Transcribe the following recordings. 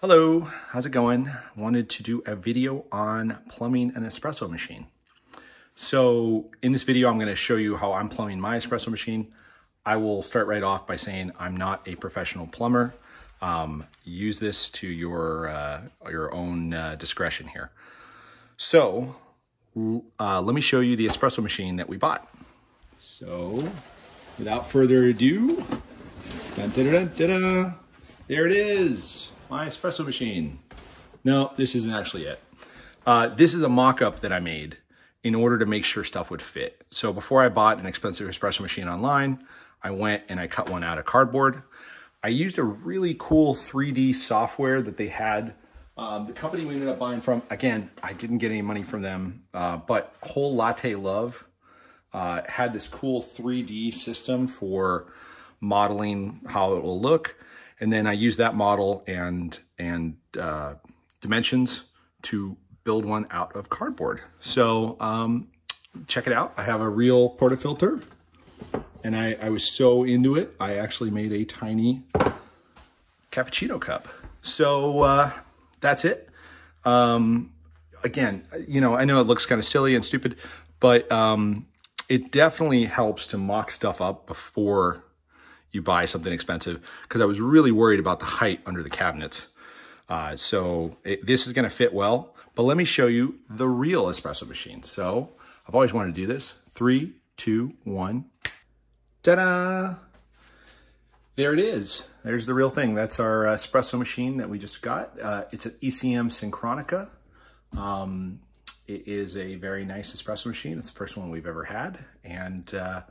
Hello, how's it going? Wanted to do a video on plumbing an espresso machine. So in this video, I'm gonna show you how I'm plumbing my espresso machine. I will start right off by saying I'm not a professional plumber. Um, use this to your, uh, your own uh, discretion here. So uh, let me show you the espresso machine that we bought. So without further ado, dun, there it is my espresso machine. No, this isn't actually it. Uh, this is a mock-up that I made in order to make sure stuff would fit. So before I bought an expensive espresso machine online, I went and I cut one out of cardboard. I used a really cool 3D software that they had. Um, the company we ended up buying from, again, I didn't get any money from them, uh, but Whole Latte Love uh, had this cool 3D system for modeling how it will look. And then I use that model and, and uh, dimensions to build one out of cardboard. So um, check it out. I have a real portafilter and I, I was so into it, I actually made a tiny cappuccino cup. So uh, that's it. Um, again, you know, I know it looks kind of silly and stupid, but um, it definitely helps to mock stuff up before you buy something expensive because I was really worried about the height under the cabinets. Uh, so it, this is going to fit well, but let me show you the real espresso machine. So I've always wanted to do this. Three, two, one. Ta-da! There it is. There's the real thing. That's our espresso machine that we just got. Uh, it's an ECM Synchronika. Um, it is a very nice espresso machine. It's the first one we've ever had, and uh,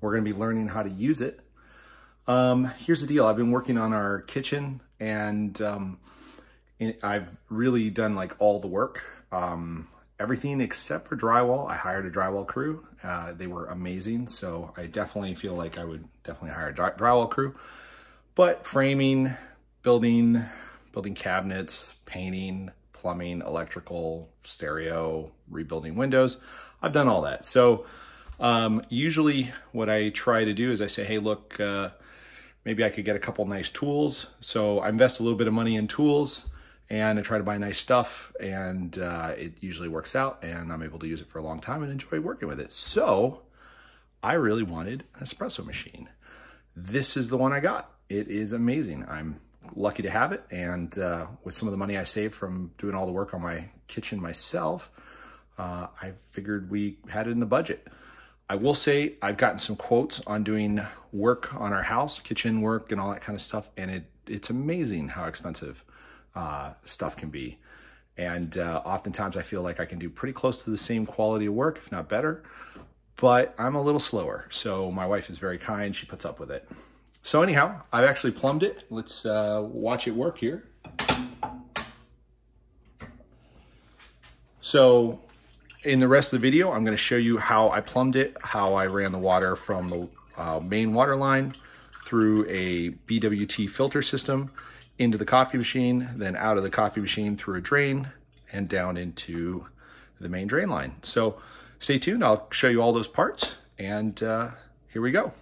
we're going to be learning how to use it um, here's the deal. I've been working on our kitchen and um, I've really done like all the work. Um, everything except for drywall. I hired a drywall crew. Uh, they were amazing. So I definitely feel like I would definitely hire a drywall crew. But framing, building, building cabinets, painting, plumbing, electrical, stereo, rebuilding windows. I've done all that. So um, usually what I try to do is I say, hey, look, uh, maybe I could get a couple nice tools. So I invest a little bit of money in tools and I try to buy nice stuff and uh, it usually works out and I'm able to use it for a long time and enjoy working with it. So I really wanted an espresso machine. This is the one I got. It is amazing. I'm lucky to have it. And uh, with some of the money I saved from doing all the work on my kitchen myself, uh, I figured we had it in the budget. I will say I've gotten some quotes on doing work on our house, kitchen work and all that kind of stuff. And it it's amazing how expensive uh, stuff can be. And uh, oftentimes I feel like I can do pretty close to the same quality of work, if not better, but I'm a little slower. So my wife is very kind. She puts up with it. So anyhow, I've actually plumbed it. Let's uh, watch it work here. So in the rest of the video, I'm gonna show you how I plumbed it, how I ran the water from the uh, main water line through a BWT filter system into the coffee machine, then out of the coffee machine through a drain and down into the main drain line. So stay tuned, I'll show you all those parts and uh, here we go.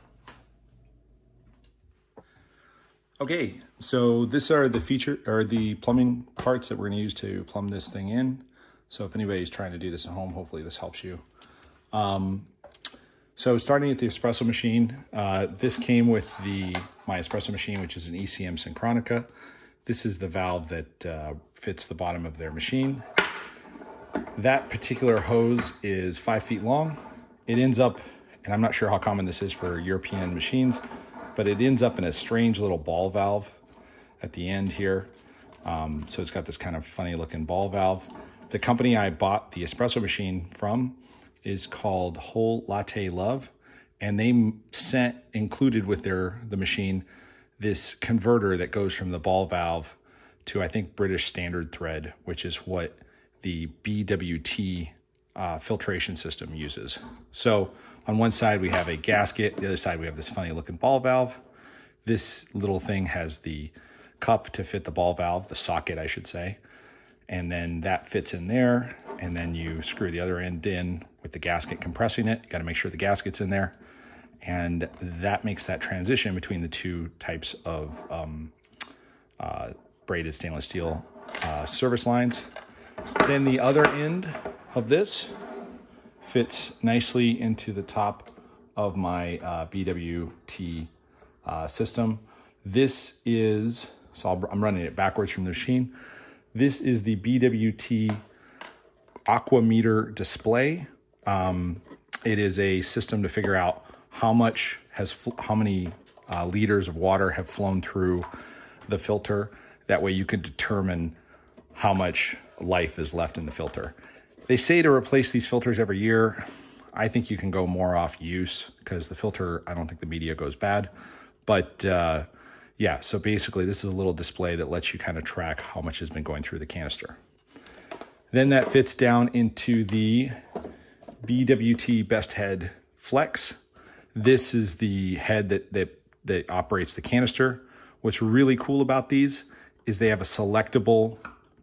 Okay, so this are the feature or the plumbing parts that we're gonna use to plumb this thing in. So if anybody's trying to do this at home, hopefully this helps you. Um, so starting at the espresso machine, uh, this came with the my espresso machine, which is an ECM Synchronika. This is the valve that uh, fits the bottom of their machine. That particular hose is five feet long. It ends up, and I'm not sure how common this is for European machines, but it ends up in a strange little ball valve at the end here. Um, so it's got this kind of funny looking ball valve. The company I bought the espresso machine from is called Whole Latte Love, and they sent included with their the machine this converter that goes from the ball valve to I think British Standard Thread, which is what the BWT uh, filtration system uses. So on one side we have a gasket, the other side we have this funny looking ball valve. This little thing has the cup to fit the ball valve, the socket I should say and then that fits in there and then you screw the other end in with the gasket compressing it. You got to make sure the gasket's in there. And that makes that transition between the two types of um, uh, braided stainless steel uh, service lines. Then the other end of this fits nicely into the top of my uh, BWT uh, system. This is, so i I'm running it backwards from the machine. This is the BWT Aquameter display. Um, it is a system to figure out how much has, how many uh, liters of water have flown through the filter. That way you can determine how much life is left in the filter. They say to replace these filters every year. I think you can go more off use because the filter, I don't think the media goes bad. But uh, yeah, so basically this is a little display that lets you kind of track how much has been going through the canister. Then that fits down into the BWT Best Head Flex. This is the head that, that, that operates the canister. What's really cool about these is they have a selectable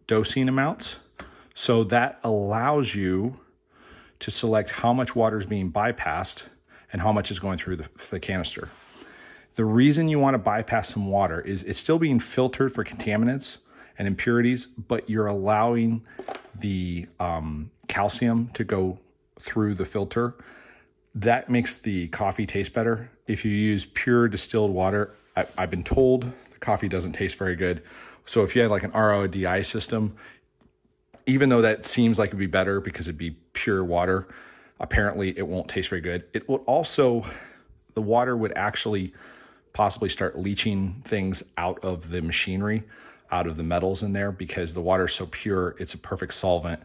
dosing amounts. So that allows you to select how much water is being bypassed and how much is going through the, the canister. The reason you want to bypass some water is it's still being filtered for contaminants and impurities, but you're allowing the um, calcium to go through the filter. That makes the coffee taste better. If you use pure distilled water, I, I've been told the coffee doesn't taste very good. So if you had like an RODI system, even though that seems like it'd be better because it'd be pure water, apparently it won't taste very good. It will also, the water would actually possibly start leaching things out of the machinery, out of the metals in there because the water is so pure, it's a perfect solvent.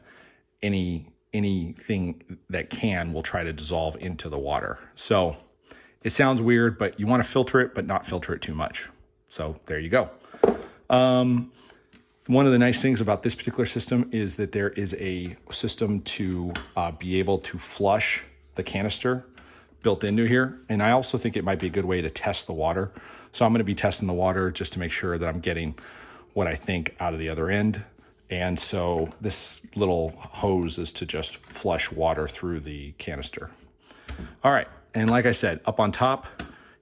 Any anything that can will try to dissolve into the water. So it sounds weird, but you want to filter it, but not filter it too much. So there you go. Um, one of the nice things about this particular system is that there is a system to uh, be able to flush the canister built into here. And I also think it might be a good way to test the water. So I'm going to be testing the water just to make sure that I'm getting what I think out of the other end. And so this little hose is to just flush water through the canister. All right. And like I said, up on top,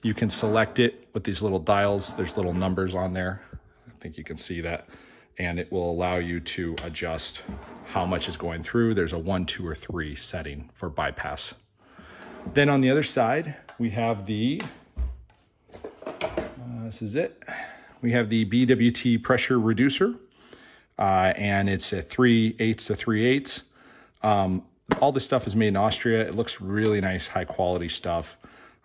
you can select it with these little dials. There's little numbers on there. I think you can see that. And it will allow you to adjust how much is going through. There's a one, two, or three setting for bypass. Then on the other side, we have the, uh, this is it. We have the BWT pressure reducer, uh, and it's a 3 eighths to 3 eighths. Um, all this stuff is made in Austria. It looks really nice, high quality stuff.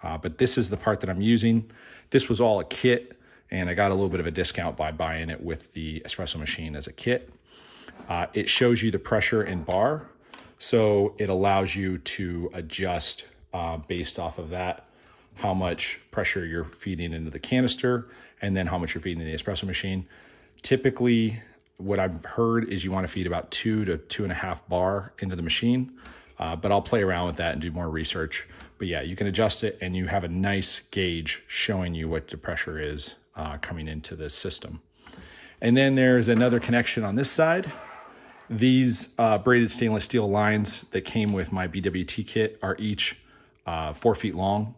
Uh, but this is the part that I'm using. This was all a kit, and I got a little bit of a discount by buying it with the espresso machine as a kit. Uh, it shows you the pressure in bar, so it allows you to adjust uh, based off of that, how much pressure you're feeding into the canister, and then how much you're feeding in the espresso machine. Typically, what I've heard is you want to feed about two to two and a half bar into the machine, uh, but I'll play around with that and do more research. But yeah, you can adjust it and you have a nice gauge showing you what the pressure is uh, coming into this system. And then there's another connection on this side. These uh, braided stainless steel lines that came with my BWT kit are each uh, four feet long,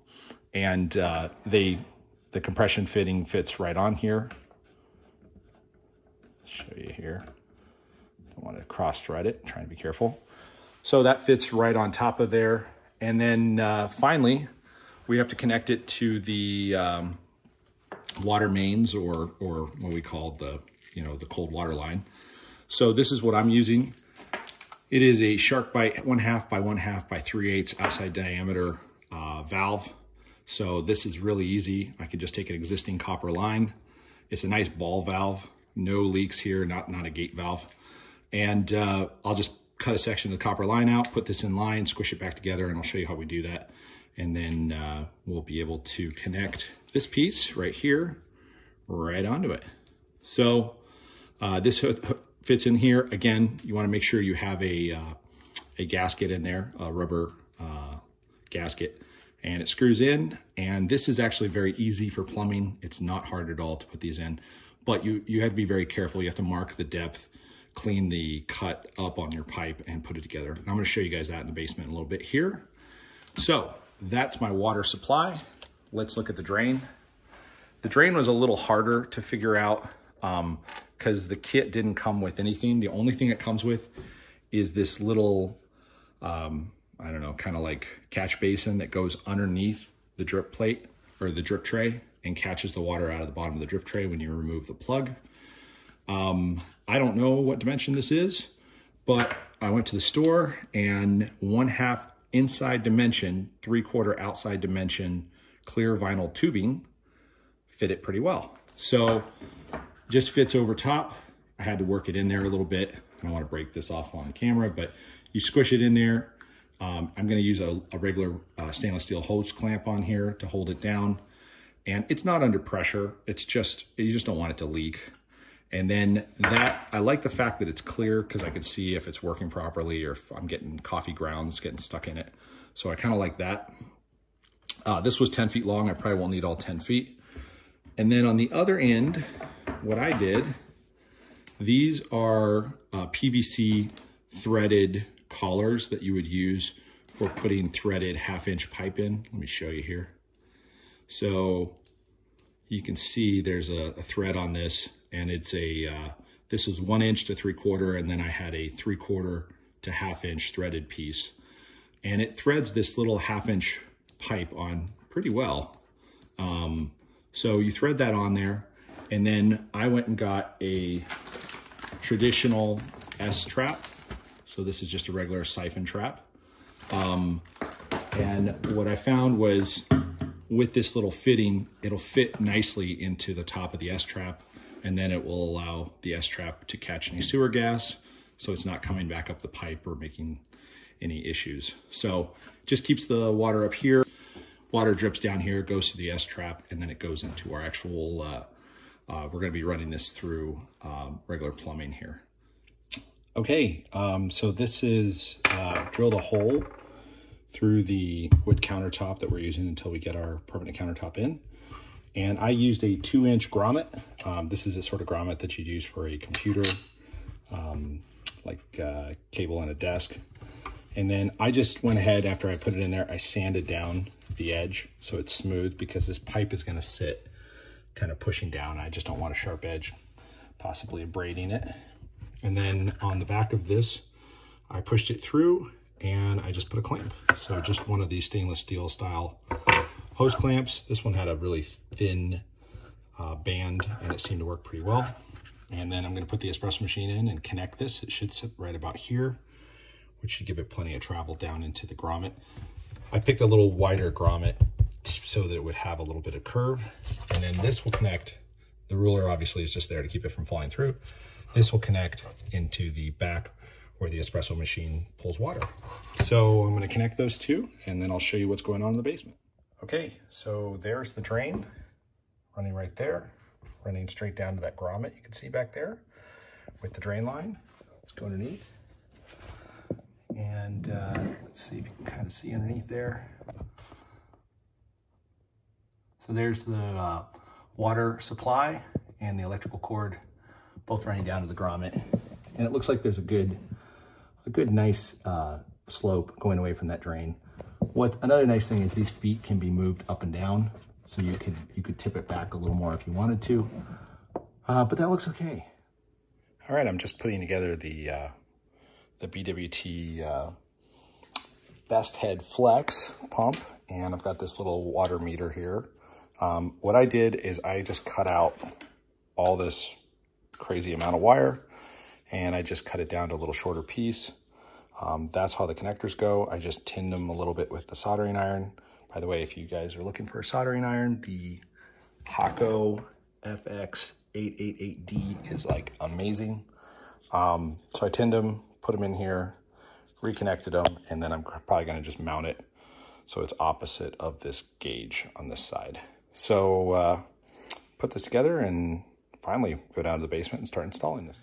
and uh, they the compression fitting fits right on here. Show you here. Don't want to cross thread it. Trying to be careful. So that fits right on top of there, and then uh, finally we have to connect it to the um, water mains or or what we call the you know the cold water line. So this is what I'm using. It is a SharkBite one half by one half by three eighths outside diameter uh, valve. So this is really easy. I can just take an existing copper line. It's a nice ball valve, no leaks here, not, not a gate valve. And uh, I'll just cut a section of the copper line out, put this in line, squish it back together, and I'll show you how we do that. And then uh, we'll be able to connect this piece right here, right onto it. So uh, this fits in here. Again, you wanna make sure you have a, uh, a gasket in there, a rubber uh, gasket, and it screws in. And this is actually very easy for plumbing. It's not hard at all to put these in, but you, you have to be very careful. You have to mark the depth, clean the cut up on your pipe and put it together. And I'm gonna show you guys that in the basement a little bit here. So that's my water supply. Let's look at the drain. The drain was a little harder to figure out. Um, because the kit didn't come with anything. The only thing it comes with is this little, um, I don't know, kind of like catch basin that goes underneath the drip plate or the drip tray and catches the water out of the bottom of the drip tray when you remove the plug. Um, I don't know what dimension this is, but I went to the store and one half inside dimension, three quarter outside dimension, clear vinyl tubing fit it pretty well. So just fits over top. I had to work it in there a little bit. I don't want to break this off on camera, but you squish it in there. Um, I'm going to use a, a regular uh, stainless steel hose clamp on here to hold it down. And it's not under pressure. It's just, you just don't want it to leak. And then that, I like the fact that it's clear because I can see if it's working properly or if I'm getting coffee grounds getting stuck in it. So I kind of like that. Uh, this was 10 feet long. I probably won't need all 10 feet. And then on the other end, what I did, these are uh, PVC threaded collars that you would use for putting threaded half inch pipe in. Let me show you here. So you can see there's a, a thread on this and it's a, uh, this is one inch to three quarter, and then I had a three quarter to half inch threaded piece. And it threads this little half inch pipe on pretty well. Um, so you thread that on there, and then I went and got a traditional S-trap. So this is just a regular siphon trap. Um, and what I found was with this little fitting, it'll fit nicely into the top of the S-trap and then it will allow the S-trap to catch any sewer gas so it's not coming back up the pipe or making any issues. So just keeps the water up here. Water drips down here, goes to the S-trap, and then it goes into our actual, uh, uh, we're gonna be running this through um, regular plumbing here. Okay, um, so this is uh, drilled a hole through the wood countertop that we're using until we get our permanent countertop in. And I used a two inch grommet. Um, this is a sort of grommet that you'd use for a computer, um, like uh, cable on a desk. And then I just went ahead after I put it in there, I sanded down the edge so it's smooth because this pipe is gonna sit kind of pushing down. I just don't want a sharp edge, possibly abrading it. And then on the back of this, I pushed it through and I just put a clamp. So just one of these stainless steel style hose clamps. This one had a really thin uh, band and it seemed to work pretty well. And then I'm gonna put the espresso machine in and connect this. It should sit right about here, which should give it plenty of travel down into the grommet. I picked a little wider grommet so that it would have a little bit of curve. And then this will connect, the ruler obviously is just there to keep it from falling through. This will connect into the back where the espresso machine pulls water. So I'm gonna connect those two and then I'll show you what's going on in the basement. Okay, so there's the drain running right there, running straight down to that grommet you can see back there with the drain line. Let's go underneath. And uh, let's see if you can kind of see underneath there. So there's the uh, water supply and the electrical cord both running down to the grommet. And it looks like there's a good, a good nice uh, slope going away from that drain. What another nice thing is these feet can be moved up and down, so you could you could tip it back a little more if you wanted to. Uh, but that looks okay. All right, I'm just putting together the uh, the BWT uh, Best Head Flex pump, and I've got this little water meter here. Um, what I did is I just cut out all this crazy amount of wire, and I just cut it down to a little shorter piece. Um, that's how the connectors go. I just tinned them a little bit with the soldering iron. By the way, if you guys are looking for a soldering iron, the Hakko FX888D is like amazing. Um, so I tinned them, put them in here, reconnected them, and then I'm probably gonna just mount it so it's opposite of this gauge on this side. So uh, put this together and finally go down to the basement and start installing this.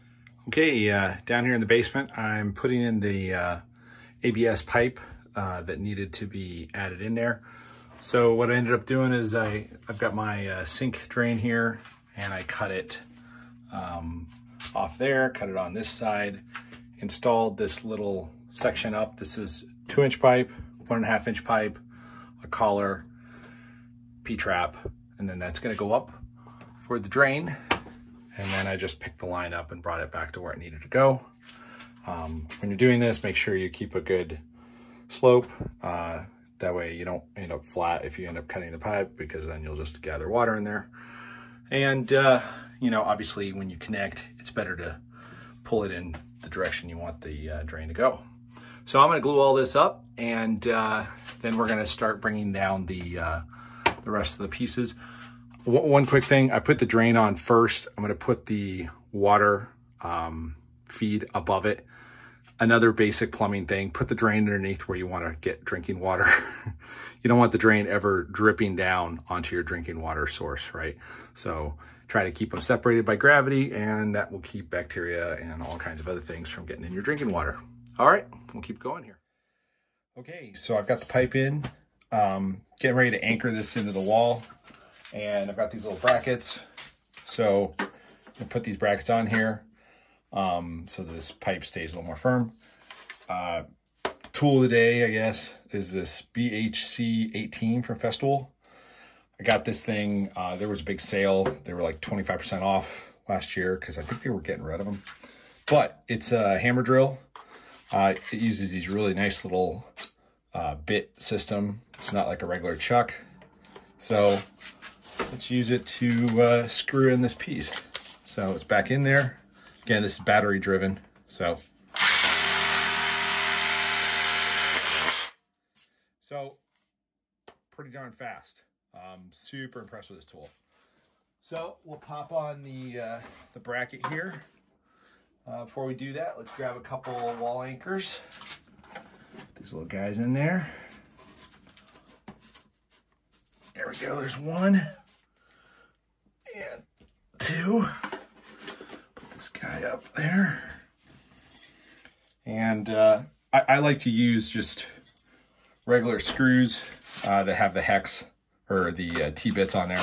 Okay, uh, down here in the basement, I'm putting in the uh, ABS pipe uh, that needed to be added in there. So what I ended up doing is I, I've got my uh, sink drain here and I cut it um, off there, cut it on this side, installed this little section up. This is two inch pipe, one and a half inch pipe, a collar, P-trap, and then that's gonna go up for the drain And then I just picked the line up and brought it back to where it needed to go. Um, when you're doing this, make sure you keep a good slope. Uh, that way you don't end up flat if you end up cutting the pipe because then you'll just gather water in there. And, uh, you know, obviously when you connect, it's better to pull it in the direction you want the uh, drain to go. So I'm going to glue all this up and uh, then we're going to start bringing down the, uh, the rest of the pieces. One quick thing, I put the drain on first. I'm going to put the water um, feed above it. Another basic plumbing thing, put the drain underneath where you want to get drinking water. you don't want the drain ever dripping down onto your drinking water source, right? So try to keep them separated by gravity and that will keep bacteria and all kinds of other things from getting in your drinking water. All right, we'll keep going here. Okay, so I've got the pipe in, um, getting ready to anchor this into the wall. And I've got these little brackets. So I put these brackets on here um, so this pipe stays a little more firm. Uh, tool of the day, I guess, is this BHC 18 from Festool. I got this thing, uh, there was a big sale. They were like 25% off last year because I think they were getting rid of them. But it's a hammer drill. Uh, it uses these really nice little uh, bit system. It's not like a regular chuck. So let's use it to uh, screw in this piece. So it's back in there. Again, this is battery driven. So, so pretty darn fast. I'm super impressed with this tool. So we'll pop on the, uh, the bracket here. Uh, before we do that, let's grab a couple wall anchors. These little guys in there. There we go, there's one and two. Put this guy up there. And uh, I, I, like to use just regular screws uh, that have the hex or the uh, T-bits on there.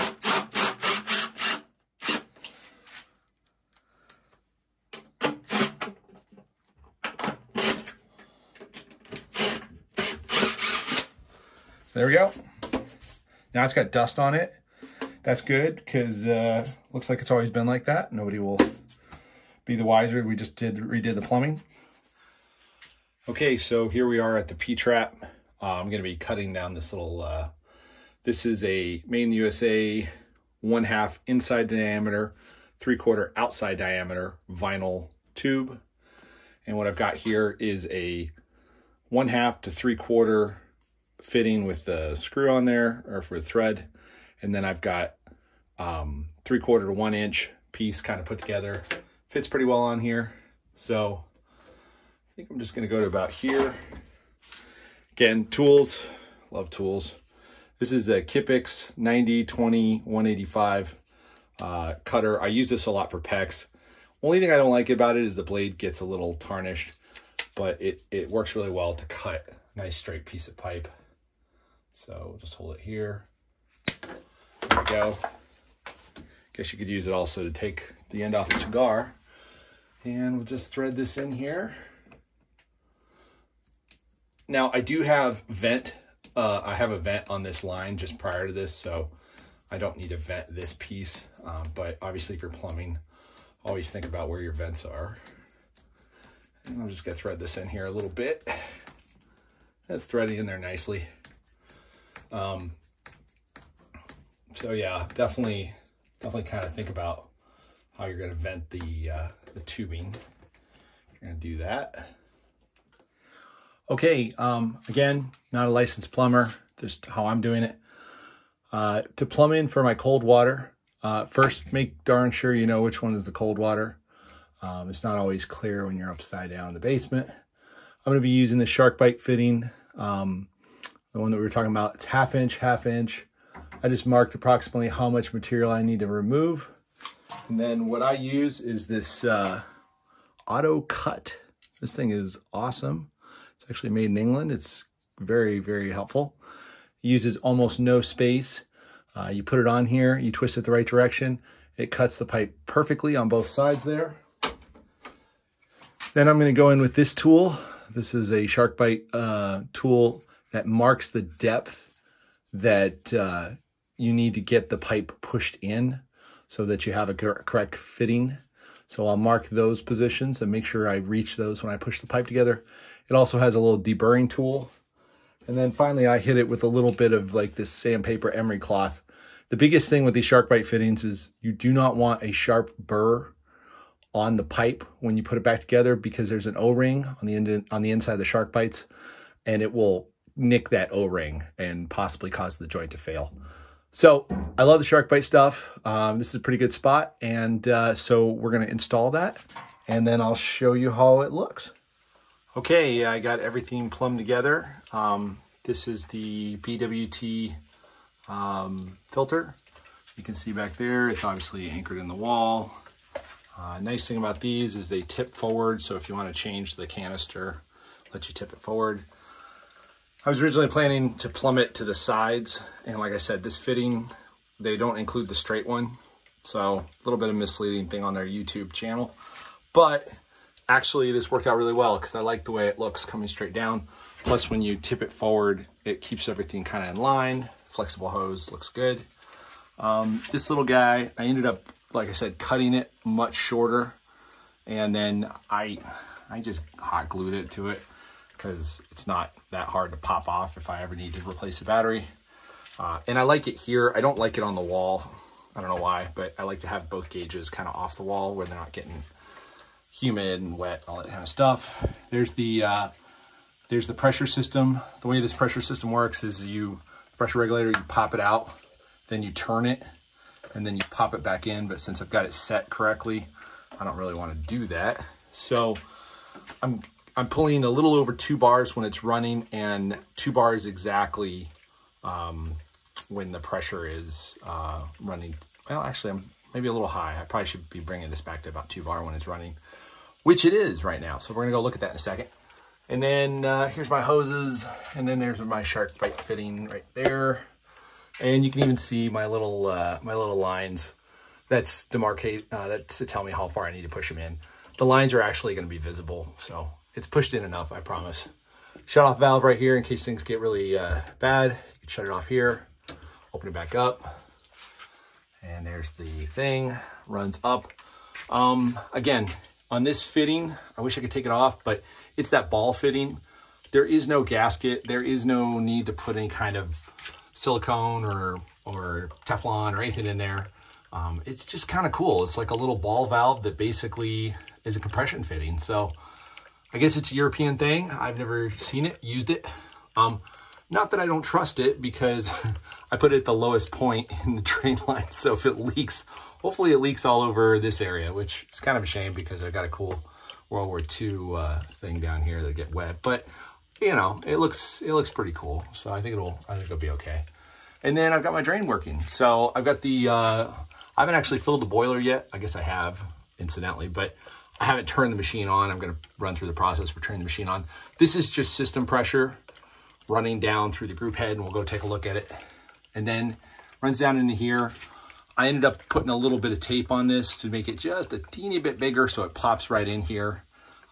There we go. Now it's got dust on it. That's good because uh, looks like it's always been like that. Nobody will be the wiser. We just did redid the plumbing. Okay, so here we are at the P-trap. Uh, I'm going to be cutting down this little, uh, this is a Made in the USA one half inside diameter, three quarter outside diameter vinyl tube. And what I've got here is a one half to three quarter fitting with the screw on there or for thread. And then I've got um, three quarter to one inch piece kind of put together. Fits pretty well on here. So I think I'm just gonna go to about here. Again, tools, love tools. This is a Knipex 90 20 185 uh, cutter. I use this a lot for PEX. Only thing I don't like about it is the blade gets a little tarnished, but it, it works really well to cut a nice straight piece of pipe. So just hold it here. There we go. Guess you could use it also to take the end off a cigar. And we'll just thread this in here. Now I do have vent. Uh, I have a vent on this line just prior to this, so I don't need to vent this piece. Um, but obviously if you're plumbing, always think about where your vents are. And I'm just gonna thread this in here a little bit. That's threading in there nicely. Um, so yeah, definitely, definitely kind of think about how you're going to vent the, uh, the tubing. You're going to do that. Okay, um, again, not a licensed plumber, just how I'm doing it. Uh, to plumb in for my cold water, uh, first make darn sure you know which one is the cold water. Um, it's not always clear when you're upside down in the basement. I'm going to be using the SharkBite fitting. Um, the one that we were talking about, it's half inch, half inch. I just marked approximately how much material I need to remove. And then what I use is this uh, Auto Cut. This thing is awesome. It's actually made in England. It's very, very helpful. It uses almost no space. Uh, you put it on here, you twist it the right direction. It cuts the pipe perfectly on both sides there. Then I'm going to go in with this tool. This is a SharkBite uh, tool that marks the depth that uh, you need to get the pipe pushed in. so that you have a correct fitting. So I'll mark those positions and make sure I reach those when I push the pipe together. It also has a little deburring tool. And then finally I hit it with a little bit of like this sandpaper emery cloth. The biggest thing with these SharkBite fittings is you do not want a sharp burr on the pipe when you put it back together because there's an O-ring on the end on the inside of the SharkBites and it will nick that O-ring and possibly cause the joint to fail. So I love the SharkBite stuff. Um, this is a pretty good spot. And uh, so we're going to install that and then I'll show you how it looks. Okay, I got everything plumbed together. Um, this is the BWT um, filter. You can see back there, it's obviously anchored in the wall. Uh, nice thing about these is they tip forward, so if you want to change the canister, let you tip it forward. I was originally planning to plumb it to the sides, and like I said, this fitting, they don't include the straight one. So a little bit of misleading thing on their YouTube channel. But actually this worked out really well because I like the way it looks coming straight down. Plus when you tip it forward, it keeps everything kind of in line. Flexible hose looks good. Um, this little guy, I ended up, like I said, cutting it much shorter. And then I, I just hot glued it to it because it's not that hard to pop off if I ever need to replace a battery. Uh, and I like it here. I don't like it on the wall. I don't know why, but I like to have both gauges kind of off the wall where they're not getting humid and wet, all that kind of stuff. There's the uh, there's the pressure system. The way this pressure system works is you pressure regulator, you pop it out, then you turn it, and then you pop it back in. But since I've got it set correctly, I don't really want to do that. So I'm I'm pulling a little over two bars when it's running and two bars exactly um, when the pressure is uh, running. Well, actually, I'm maybe a little high. I probably should be bringing this back to about two bar when it's running, which it is right now. So we're gonna go look at that in a second. And then uh, here's my hoses, and then there's my SharkBite fitting right there. And you can even see my little uh, my little lines. That's demarcate. Uh, that's to tell me how far I need to push them in. The lines are actually going to be visible, so it's pushed in enough, I promise. Shut off valve right here in case things get really uh, bad. You can shut it off here, open it back up. And there's the thing, runs up. Um, again, on this fitting, I wish I could take it off, but it's that ball fitting. There is no gasket. There is no need to put any kind of silicone or, or Teflon or anything in there. Um, it's just kind of cool. It's like a little ball valve that basically is a compression fitting. So I guess it's a European thing. I've never seen it, used it. Um, not that I don't trust it because I put it at the lowest point in the drain line. So if it leaks, hopefully it leaks all over this area, which is kind of a shame because I've got a cool World War II uh, thing down here that get wet. But you know, it looks it looks pretty cool. So I think it'll I think it'll be okay. And then I've got my drain working. So I've got the uh, I haven't actually filled the boiler yet. I guess I have incidentally, but I haven't turned the machine on. I'm going to run through the process for turning the machine on. This is just system pressure running down through the group head and we'll go take a look at it. And then runs down into here. I ended up putting a little bit of tape on this to make it just a teeny bit bigger so it pops right in here.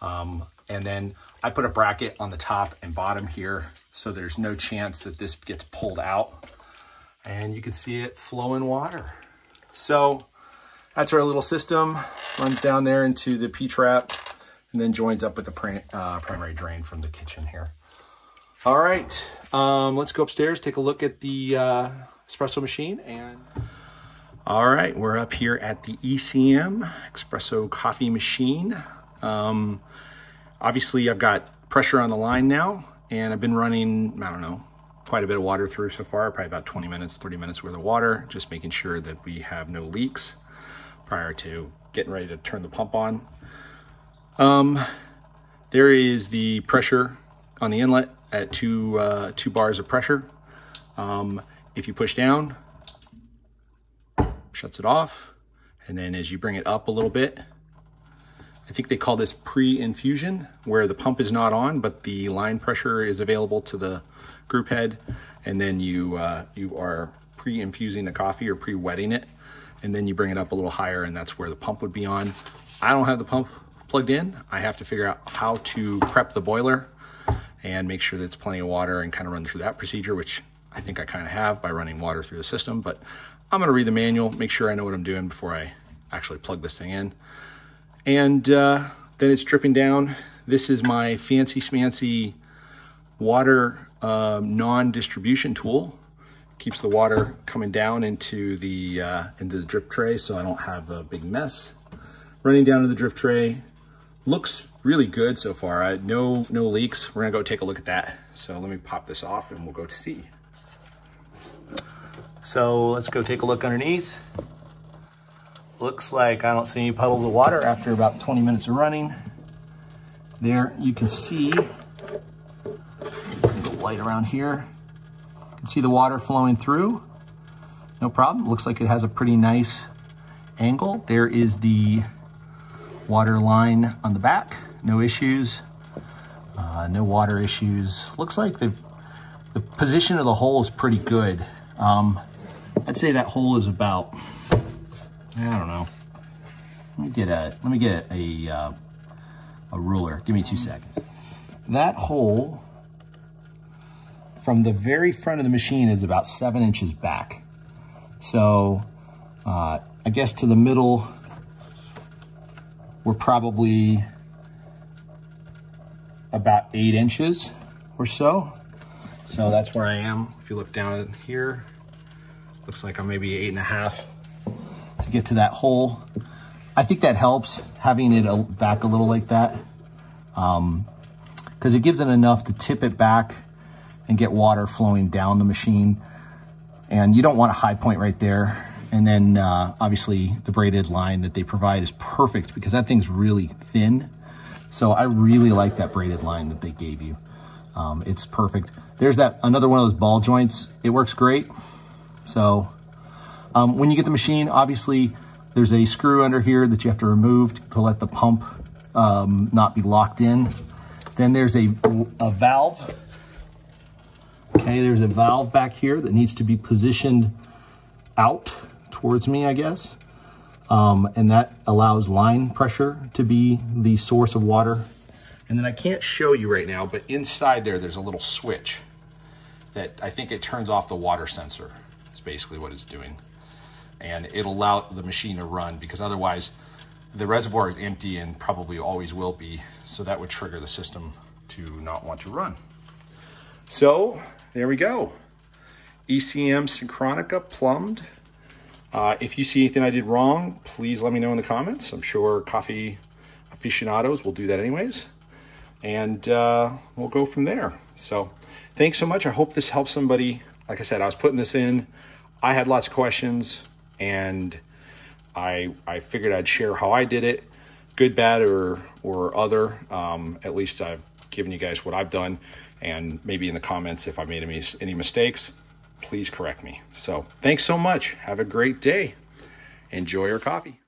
Um, and then I put a bracket on the top and bottom here so there's no chance that this gets pulled out. And you can see it flowing water. So that's our little system. Runs down there into the P-trap and then joins up with the uh, primary drain from the kitchen here. All right, um, let's go upstairs, take a look at the uh, espresso machine. and. All right, we're up here at the ECM espresso coffee machine. Um, obviously, I've got pressure on the line now, and I've been running, I don't know, quite a bit of water through so far, probably about 20 minutes, 30 minutes worth of water, just making sure that we have no leaks prior to getting ready to turn the pump on. Um, there is the pressure on the inlet at two, uh, two bars of pressure. Um, if you push down, shuts it off. And then as you bring it up a little bit, I think they call this pre-infusion, where the pump is not on, but the line pressure is available to the group head. And then you, uh, you are pre-infusing the coffee or pre-wetting it and then you bring it up a little higher and that's where the pump would be on. I don't have the pump plugged in. I have to figure out how to prep the boiler and make sure that it's plenty of water and kind of run through that procedure, which I think I kind of have by running water through the system, but I'm gonna read the manual, make sure I know what I'm doing before I actually plug this thing in. And uh, then it's dripping down. This is my fancy smancy water um, non-distribution tool. Keeps the water coming down into the, uh, into the drip tray so I don't have a big mess. Running down to the drip tray. Looks really good so far. No, no leaks. We're gonna go take a look at that. So let me pop this off and we'll go to see. So let's go take a look underneath. Looks like I don't see any puddles of water after about 20 minutes of running. There you can see, the light around here. Can see the water flowing through. No problem, looks like it has a pretty nice angle. There is the water line on the back, no issues, uh, no water issues. Looks like the, the position of the hole is pretty good. Um, I'd say that hole is about I don't know. Let me get a let me get a uh, a ruler. Give me two seconds. That hole from the very front of the machine is about seven inches back. So uh, I guess to the middle, we're probably about eight inches or so. So that's where I am. If you look down at here, looks like I'm maybe eight and a half to get to that hole. I think that helps having it back a little like that because um, it gives it enough to tip it back and get water flowing down the machine. And you don't want a high point right there. And then uh, obviously the braided line that they provide is perfect because that thing's really thin. So I really like that braided line that they gave you. Um, it's perfect. There's that another one of those ball joints. It works great. So um, when you get the machine, obviously there's a screw under here that you have to remove to let the pump um, not be locked in. Then there's a, a valve. Okay, there's a valve back here that needs to be positioned out towards me, I guess. Um, and that allows line pressure to be the source of water. And then I can't show you right now, but inside there, there's a little switch that I think it turns off the water sensor. It's basically what it's doing and it'll allow the machine to run because otherwise the reservoir is empty and probably always will be. So that would trigger the system to not want to run. So there we go. ECM Synchronika plumbed. Uh, if you see anything I did wrong, please let me know in the comments. I'm sure coffee aficionados will do that anyways. And uh, we'll go from there. So thanks so much. I hope this helps somebody. Like I said, I was putting this in. I had lots of questions and I I figured I'd share how I did it, good, bad, or or other. Um, at least I've given you guys what I've done, and maybe in the comments if I made any any mistakes, please correct me. So thanks so much. Have a great day. Enjoy your coffee.